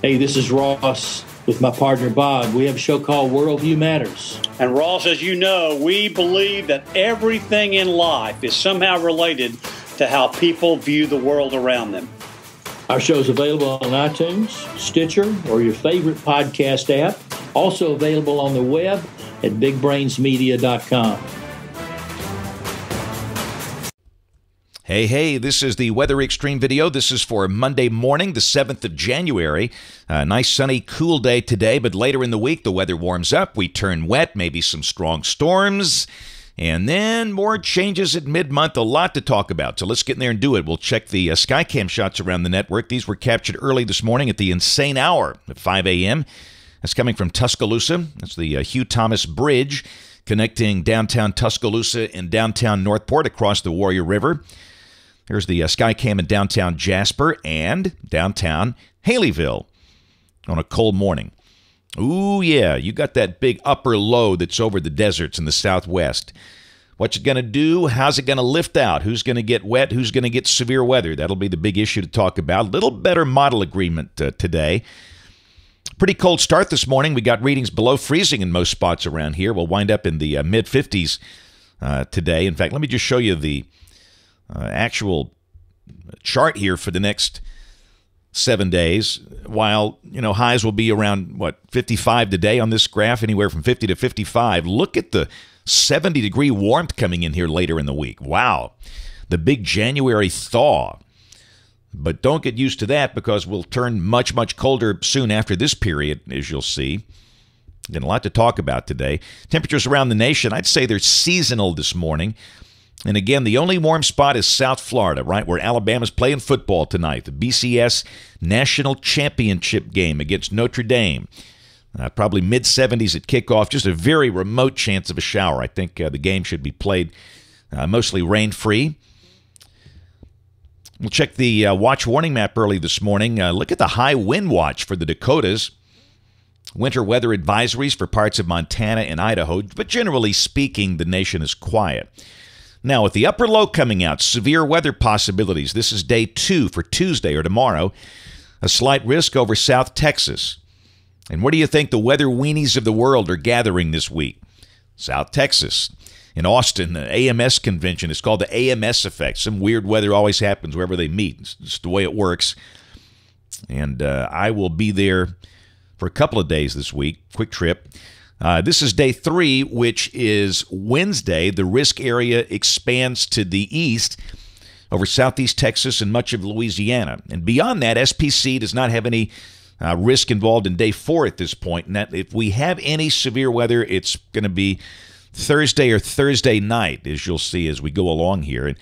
Hey, this is Ross with my partner Bob. We have a show called Worldview Matters. And Ross, as you know, we believe that everything in life is somehow related to how people view the world around them. Our show is available on iTunes, Stitcher, or your favorite podcast app. Also available on the web at bigbrainsmedia.com. Hey, hey, this is the Weather Xtreme video. This is for Monday morning, the 7th of January. A nice sunny, cool day today, but later in the week, the weather warms up. We turn wet, maybe some strong storms. And then more changes at mid month, a lot to talk about. So let's get in there and do it. We'll check the uh, Skycam shots around the network. These were captured early this morning at the insane hour at 5 a.m. That's coming from Tuscaloosa. That's the uh, Hugh Thomas Bridge connecting downtown Tuscaloosa and downtown Northport across the Warrior River. There's the uh, Skycam in downtown Jasper and downtown Haleyville on a cold morning. Ooh, yeah, you got that big upper low that's over the deserts in the southwest. What's it going to do? How's it going to lift out? Who's going to get wet? Who's going to get severe weather? That'll be the big issue to talk about. A little better model agreement uh, today. Pretty cold start this morning. We got readings below freezing in most spots around here. We'll wind up in the uh, mid 50s uh, today. In fact, let me just show you the uh, actual chart here for the next seven days. While you know highs will be around what 55 today on this graph, anywhere from 50 to 55. Look at the 70 degree warmth coming in here later in the week. Wow, the big January thaw. But don't get used to that because we'll turn much, much colder soon after this period, as you'll see. And a lot to talk about today. Temperatures around the nation, I'd say they're seasonal this morning. And again, the only warm spot is South Florida, right where Alabama's playing football tonight. The BCS National Championship game against Notre Dame. Uh, probably mid 70s at kickoff. Just a very remote chance of a shower. I think uh, the game should be played uh, mostly rain free. We'll check the uh, watch warning map early this morning. Uh, look at the high wind watch for the Dakotas. Winter weather advisories for parts of Montana and Idaho, but generally speaking, the nation is quiet. Now, with the upper low coming out, severe weather possibilities. This is day two for Tuesday or tomorrow. A slight risk over South Texas. And where do you think the weather weenies of the world are gathering this week? South Texas. In Austin, the AMS convention. It's called the AMS effect. Some weird weather always happens wherever they meet. It's just the way it works. And uh, I will be there for a couple of days this week. Quick trip. Uh, this is day three, which is Wednesday. The risk area expands to the east over southeast Texas and much of Louisiana. And beyond that, SPC does not have any uh, risk involved in day four at this point. And that if we have any severe weather, it's going to be Thursday or Thursday night, as you'll see as we go along here. And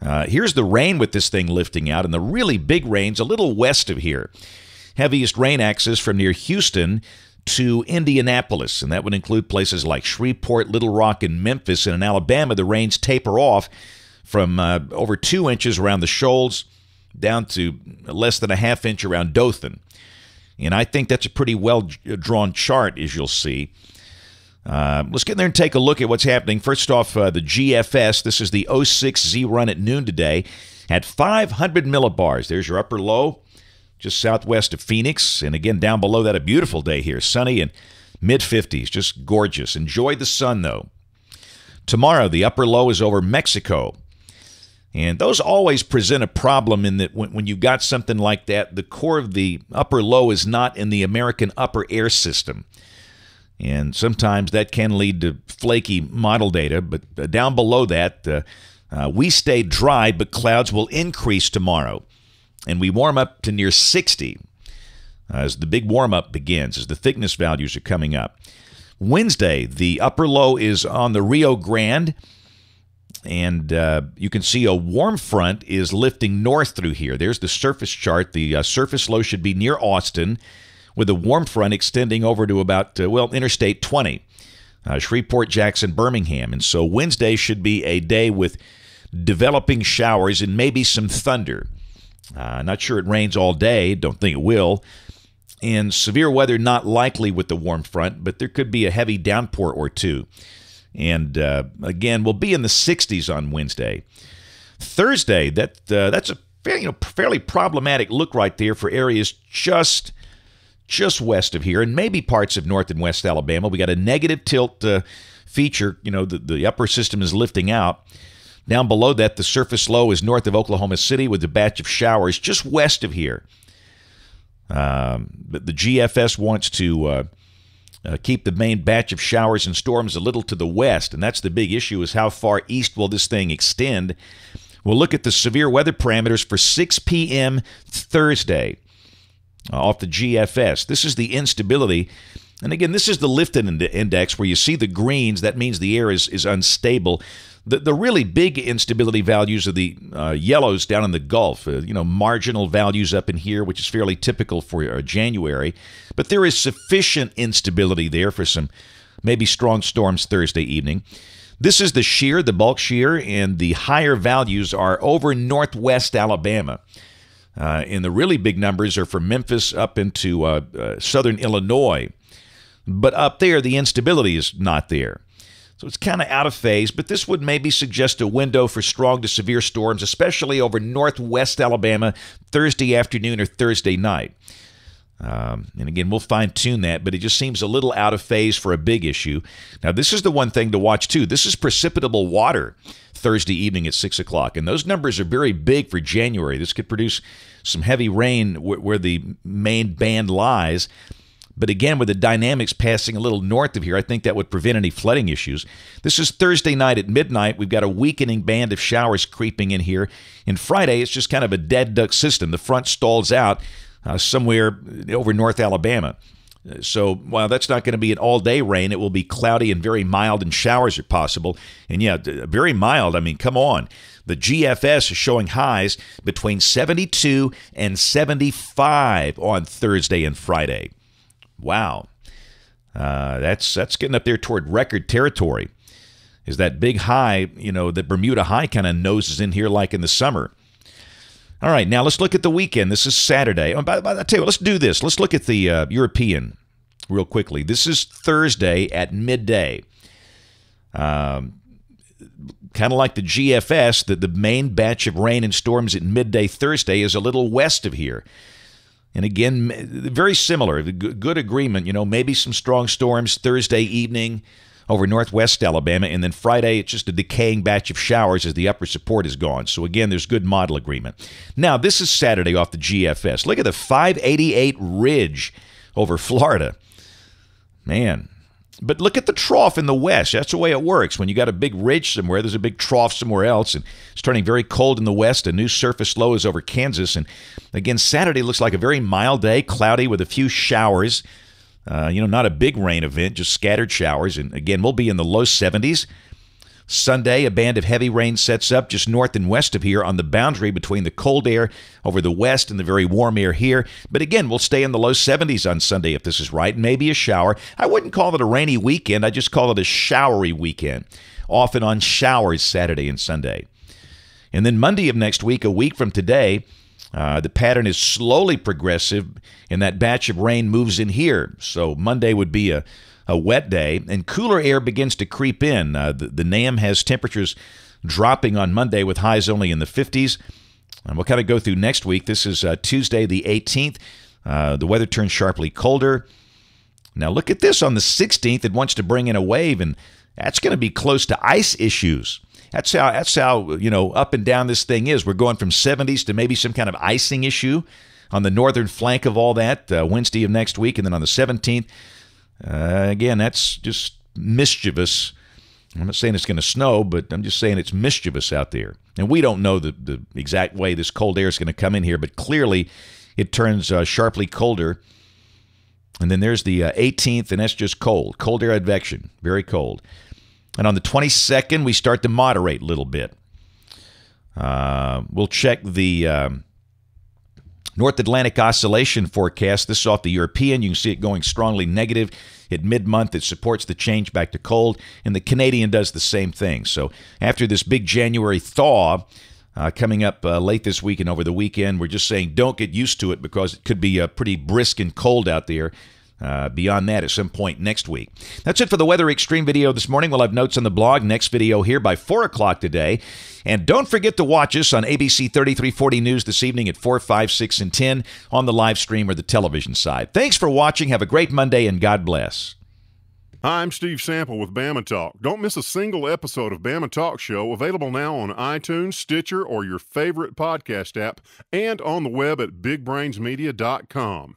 uh, here's the rain with this thing lifting out, and the really big rains a little west of here. Heaviest rain axis from near Houston to Indianapolis, and that would include places like Shreveport, Little Rock, and Memphis. And in Alabama, the rains taper off from uh, over two inches around the shoals down to less than a half inch around Dothan. And I think that's a pretty well drawn chart, as you'll see. Uh, let's get in there and take a look at what's happening. First off, uh, the GFS. This is the 06Z run at noon today. at 500 millibars. There's your upper low just southwest of Phoenix. And again, down below that, a beautiful day here, sunny and mid 50s, just gorgeous. Enjoy the sun, though. Tomorrow, the upper low is over Mexico. And those always present a problem in that when, when you've got something like that, the core of the upper low is not in the American upper air system. And sometimes that can lead to flaky model data. But uh, down below that, uh, uh, we stay dry, but clouds will increase tomorrow and we warm up to near 60 as the big warm up begins, as the thickness values are coming up. Wednesday, the upper low is on the Rio Grande, and uh, you can see a warm front is lifting north through here. There's the surface chart. The uh, surface low should be near Austin, with a warm front extending over to about, uh, well, Interstate 20, uh, Shreveport, Jackson, Birmingham. And so Wednesday should be a day with developing showers and maybe some thunder. Uh, not sure it rains all day. Don't think it will. And severe weather not likely with the warm front, but there could be a heavy downpour or two. And uh, again, we'll be in the 60s on Wednesday. Thursday, that uh, that's a fairly, you know, fairly problematic look right there for areas just just west of here, and maybe parts of north and west Alabama. We got a negative tilt uh, feature. You know, the, the upper system is lifting out. Down below that, the surface low is north of Oklahoma City with a batch of showers just west of here. Um, but the GFS wants to uh, uh, keep the main batch of showers and storms a little to the west, and that's the big issue: is how far east will this thing extend? We'll look at the severe weather parameters for 6 p.m. Thursday uh, off the GFS. This is the instability. And again, this is the Lifted index where you see the greens. That means the air is, is unstable. The, the really big instability values are the uh, yellows down in the Gulf, uh, you know, marginal values up in here, which is fairly typical for uh, January. But there is sufficient instability there for some maybe strong storms Thursday evening. This is the shear, the bulk shear, and the higher values are over northwest Alabama. Uh, and the really big numbers are from Memphis up into uh, uh, southern Illinois. But up there, the instability is not there. So it's kind of out of phase, but this would maybe suggest a window for strong to severe storms, especially over northwest Alabama Thursday afternoon or Thursday night. Um, and again, we'll fine tune that, but it just seems a little out of phase for a big issue. Now, this is the one thing to watch too. This is precipitable water Thursday evening at 6 o'clock, and those numbers are very big for January. This could produce some heavy rain where the main band lies. But again, with the dynamics passing a little north of here, I think that would prevent any flooding issues. This is Thursday night at midnight. We've got a weakening band of showers creeping in here. And Friday, it's just kind of a dead duck system. The front stalls out uh, somewhere over North Alabama. So while that's not going to be an all day rain, it will be cloudy and very mild, and showers are possible. And yeah, very mild. I mean, come on. The GFS is showing highs between 72 and 75 on Thursday and Friday. Wow. Uh, that's that's getting up there toward record territory. Is that big high, you know, the Bermuda high kind of noses in here like in the summer. All right, now let's look at the weekend. This is Saturday. Oh, by, by, I tell you what, let's do this. Let's look at the uh, European real quickly. This is Thursday at midday. Um, kind of like the GFS, that the main batch of rain and storms at midday Thursday is a little west of here. And again, very similar, good agreement. You know, maybe some strong storms Thursday evening over northwest Alabama. And then Friday, it's just a decaying batch of showers as the upper support is gone. So again, there's good model agreement. Now, this is Saturday off the GFS. Look at the 588 ridge over Florida. Man. But look at the trough in the west. That's the way it works. When you got a big ridge somewhere, there's a big trough somewhere else, and it's turning very cold in the west. A new surface low is over Kansas, and again, Saturday looks like a very mild day, cloudy with a few showers. Uh, you know, not a big rain event, just scattered showers. And again, we'll be in the low 70s. Sunday, a band of heavy rain sets up just north and west of here on the boundary between the cold air over the west and the very warm air here. But again, we'll stay in the low 70s on Sunday if this is right. And maybe a shower. I wouldn't call it a rainy weekend, I just call it a showery weekend. Often on showers Saturday and Sunday. And then Monday of next week, a week from today, uh, the pattern is slowly progressive, and that batch of rain moves in here. So Monday would be a, a wet day, and cooler air begins to creep in. Uh, the, the NAM has temperatures dropping on Monday with highs only in the 50s. And we'll kind of go through next week. This is uh, Tuesday, the 18th. Uh, the weather turns sharply colder. Now, look at this on the 16th. It wants to bring in a wave, and that's going to be close to ice issues. That's how that's how you know up and down this thing is. We're going from 70s to maybe some kind of icing issue on the northern flank of all that uh, Wednesday of next week, and then on the 17th. Uh, again, that's just mischievous. I'm not saying it's going to snow, but I'm just saying it's mischievous out there. And we don't know the, the exact way this cold air is going to come in here, but clearly it turns uh, sharply colder. And then there's the uh, 18th, and that's just cold. Cold air advection, very cold. And on the 22nd, we start to moderate a little bit. Uh, we'll check the um, North Atlantic Oscillation forecast. This is off the European. You can see it going strongly negative at mid month. It supports the change back to cold. And the Canadian does the same thing. So after this big January thaw, uh, coming up uh, late this week and over the weekend. We're just saying don't get used to it because it could be uh, pretty brisk and cold out there Uh, beyond that, at some point next week. That's it for the Weather Xtreme video this morning. We'll have notes on the blog. Next video here by 4 o'clock today. And don't forget to watch us on ABC 3340 News this evening at 4, 5, 6, and 10 on the live stream or the television side. Thanks for watching. Have a great Monday, and God bless. Hi, I'm Steve Sample with Bama Talk. Don't miss a single episode of Bama Talk Show, available now on iTunes, Stitcher, or your favorite podcast app, and on the web at bigbrainsmedia.com.